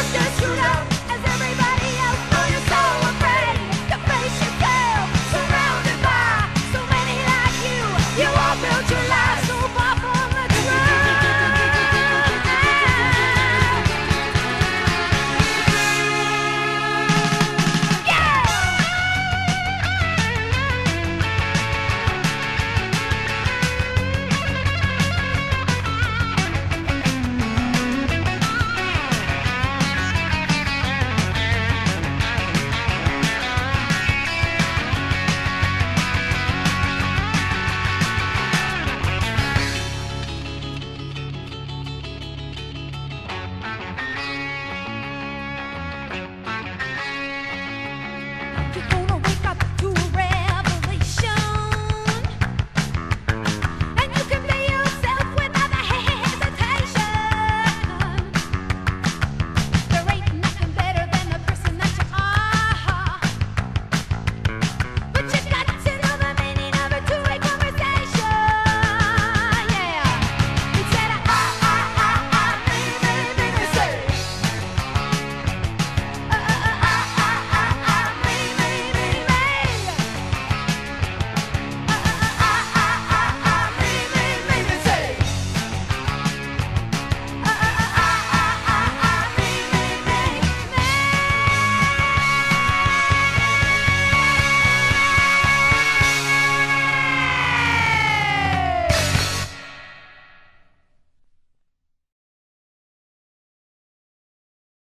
Just, just you out.